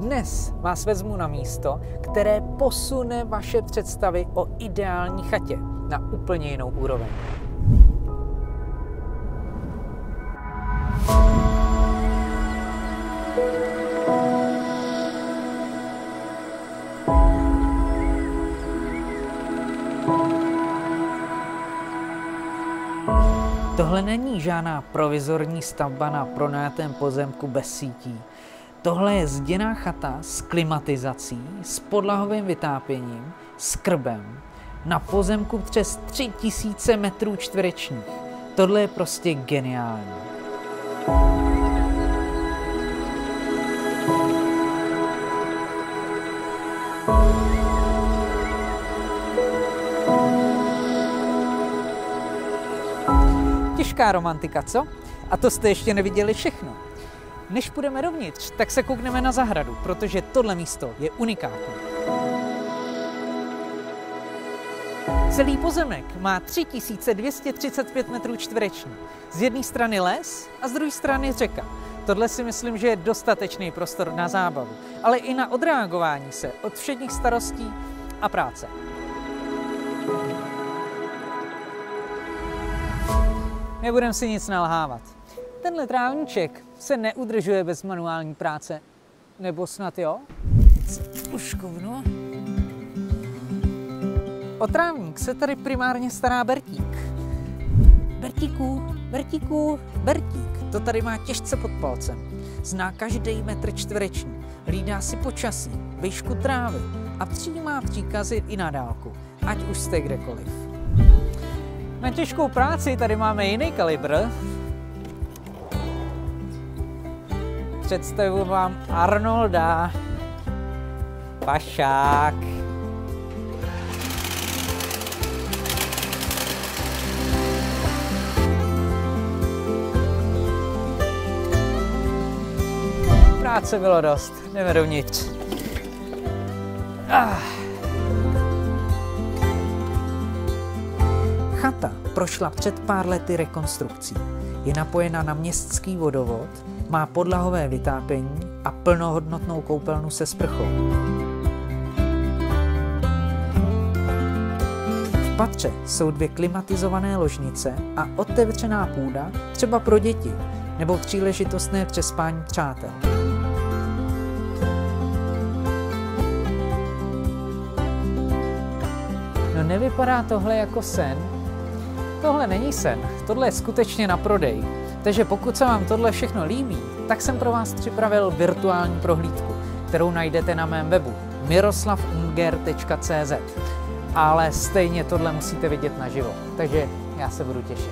Dnes vás vezmu na místo, které posune vaše představy o ideální chatě na úplně jinou úroveň. Tohle není žádná provizorní stavba na pronajatém pozemku bez sítí. Tohle je zděná chata s klimatizací, s podlahovým vytápěním, s krbem, na pozemku přes 3000 metrů čtverečních. Tohle je prostě geniální. Těžká romantika, co? A to jste ještě neviděli všechno. Než půjdeme dovnitř, tak se koukneme na zahradu, protože tohle místo je unikátní. Celý pozemek má 3235 metrů čtvereční. Z jedné strany les a z druhé strany řeka. Tohle si myslím, že je dostatečný prostor na zábavu, ale i na odreagování se od všedních starostí a práce. Nebudem si nic nalhávat. Tenhle trávníček se neudržuje bez manuální práce. Nebo snad jo? Uškovnu. O trávník se tady primárně stará Bertík. Bertíku, Bertíku, Bertík. To tady má těžce pod palcem. Zná každý metr čtvereční, hlídá si počasí, výšku trávy a přijímá příkazy i na dálku, ať už jste kdekoliv. Na těžkou práci tady máme jiný kalibr. Představuji vám Arnolda. Pašák. Práce bylo dost, jdeme dovnitř. Ah. Chata prošla před pár lety rekonstrukcí. Je napojena na městský vodovod, má podlahové vytápění a plnohodnotnou koupelnu se sprchou. V patře jsou dvě klimatizované ložnice a otevřená půda třeba pro děti nebo příležitostné přespání přátel. No nevypadá tohle jako sen, Tohle není sen, tohle je skutečně na prodej. Takže pokud se vám tohle všechno líbí, tak jsem pro vás připravil virtuální prohlídku, kterou najdete na mém webu miroslavunger.cz. Ale stejně tohle musíte vidět naživo, takže já se budu těšit.